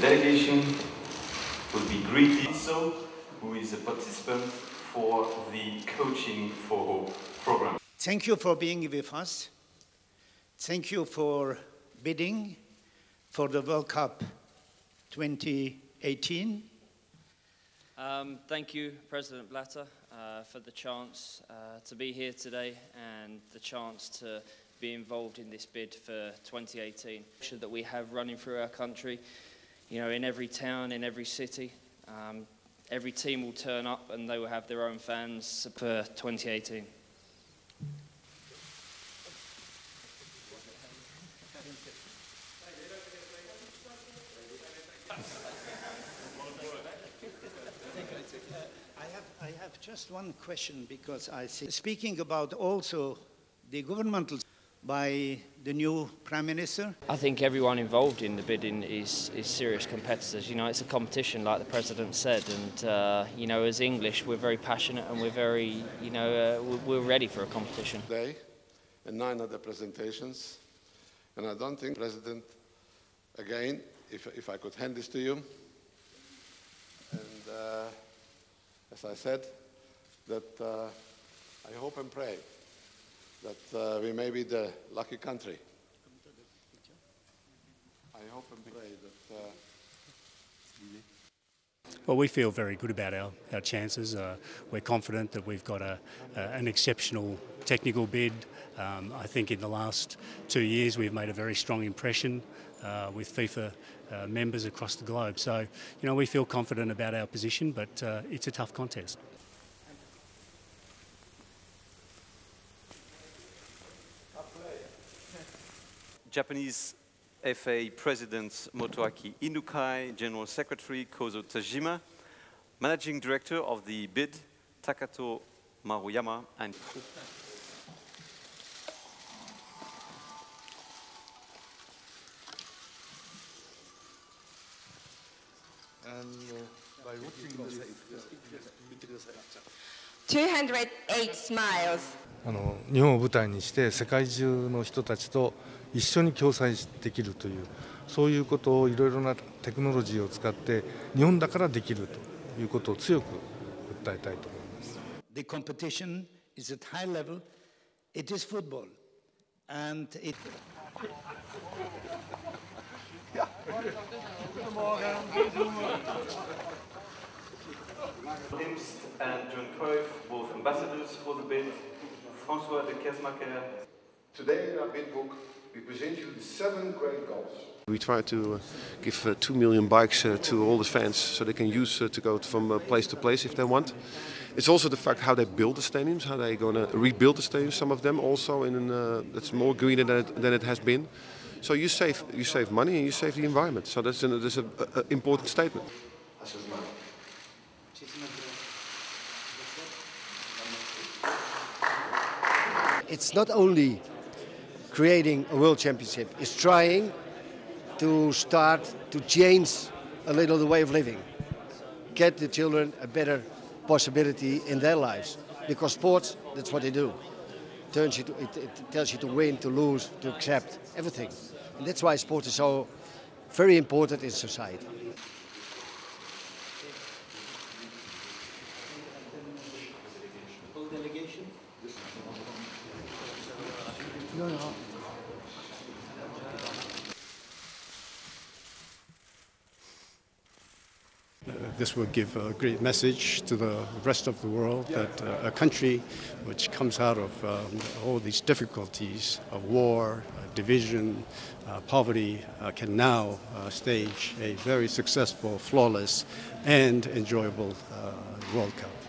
delegation will be greeted so who is a participant for the Coaching for Hope program. Thank you for being with us. Thank you for bidding for the World Cup 2018. Um, thank you, President Blatter, uh, for the chance uh, to be here today and the chance to be involved in this bid for 2018 that we have running through our country. You know, in every town, in every city, um, every team will turn up and they will have their own fans for 2018. I have, I have just one question because I see, speaking about also the governmental by the new Prime Minister. I think everyone involved in the bidding is, is serious competitors. You know, it's a competition, like the President said, and, uh, you know, as English, we're very passionate and we're very, you know, uh, we're ready for a competition. Today, and nine other presentations, and I don't think, President, again, if, if I could hand this to you, and uh, as I said, that uh, I hope and pray that uh, we may be the lucky country. I hope and pray that. Uh, well, we feel very good about our, our chances. Uh, we're confident that we've got a, a an exceptional technical bid. Um, I think in the last two years we've made a very strong impression uh, with FIFA uh, members across the globe. So, you know, we feel confident about our position, but uh, it's a tough contest. Japanese FA President Motoaki Inukai, General Secretary Kozo Tajima, Managing Director of the BID Takato Maruyama, and and uh, by looking this, 208 smiles. あの日本を舞台にして世界中の人たちと一緒に共催できるというそういうことをいろいろなテクノロジーを使って日本だからできるということを強く訴えたいと思います。The competition is at high level. It is football. And it, Imst and John Cruyff, both ambassadors for the bid, François de Kersmaker, Today in our bid book, we present you the seven great goals. We try to uh, give uh, 2 million bikes uh, to all the fans so they can use uh, to go from uh, place to place if they want. It's also the fact how they build the stadiums, how they're going to rebuild the stadiums, some of them also in an, uh, that's more greener than it, than it has been. So you save, you save money and you save the environment. So that's an that's a, a, a important statement. It's not only creating a world championship, is trying to start to change a little the way of living, get the children a better possibility in their lives. Because sports, that's what they do. Turns you to, it, it tells you to win, to lose, to accept, everything. And that's why sport is so very important in society. This will give a great message to the rest of the world that uh, a country which comes out of um, all these difficulties of war, uh, division, uh, poverty, uh, can now uh, stage a very successful, flawless, and enjoyable uh, World Cup.